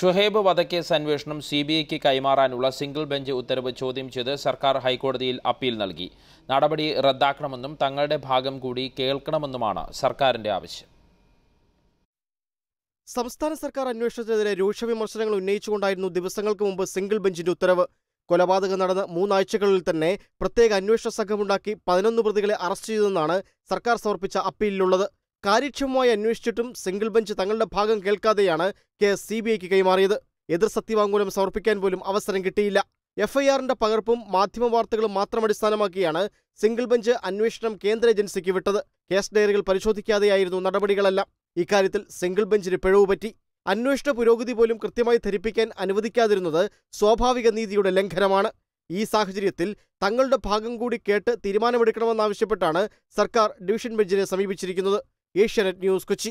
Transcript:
ഷുഹൈബ് വധക്കേസ് അന്വേഷണം C B ഐക്ക് കൈമാറാനുള്ള സിംഗിൾ ബെഞ്ച് ഉത്തരവ് ചോദ്യം ചെയ്ത് സർക്കാർ ഹൈക്കോടതിയിൽ അപ്പീൽ നൽകി. നടപടി റദ്ദാക്കണമെന്നും തങ്ങളുടെ ഭാഗം കൂടി കേൾക്കണമെന്നുമാണ് സർക്കാരിന്റെ ആവശ്യം. സംസ്ഥാന സർക്കാർ അന്വേഷണത്തിനെതിരെ രൂക്ഷ വിമർശനങ്ങൾ ഉന്നയിച്ചുകൊണ്ടായിരുന്നു ദിവസങ്ങൾക്ക് മുമ്പ് സിംഗിൾ ബെഞ്ചിന്റെ ഉത്തരവ്. കൊലപാതകം നടന്ന് മൂന്നാഴ്ചകളിൽ തന്നെ പ്രത്യേക അന്വേഷണ സംഘമുണ്ടാക്കി പതിനൊന്ന് പ്രതികളെ അറസ്റ്റ് ചെയ്തെന്നാണ് സർക്കാർ സമർപ്പിച്ച അപ്പീലിലുള്ളത്. കാര്യക്ഷമമായി അന്വേഷിച്ചിട്ടും സിംഗിൾ ബെഞ്ച് തങ്ങളുടെ ഭാഗം കേൾക്കാതെയാണ് കേസ് സി ബി ഐക്ക് കൈമാറിയത്. എതിർ സത്യവാങ്മൂലം സമർപ്പിക്കാൻ പോലും അവസരം കിട്ടിയില്ല. എഫ്ഐആറിന്റെ പകർപ്പും മാധ്യമ വാർത്തകളും മാത്രം അടിസ്ഥാനമാക്കിയാണ് സിംഗിൾ ബെഞ്ച് അന്വേഷണം കേന്ദ്ര ഏജൻസിക്ക് വിട്ടത്. കേസ് ഡയറികൾ പരിശോധിക്കാതെയായിരുന്നു നടപടികളെല്ലാം. ഇക്കാര്യത്തിൽ സിംഗിൾ ബെഞ്ചിന് പിഴവ് പറ്റി. അന്വേഷണ പുരോഗതി പോലും കൃത്യമായി ധരിപ്പിക്കാൻ അനുവദിക്കാതിരുന്നത് സ്വാഭാവിക നീതിയുടെ ലംഘനമാണ്. ഈ സാഹചര്യത്തിൽ തങ്ങളുടെ ഭാഗം കൂടി കേട്ട് തീരുമാനമെടുക്കണമെന്നാവശ്യപ്പെട്ടാണ് സർക്കാർ ഡിവിഷൻ ബെഞ്ചിനെ സമീപിച്ചിരിക്കുന്നത്. ಏಷ್ಯಾನೆಟ್ ನ್ಯೂಸ್ ಕೊಚ್ಚಿ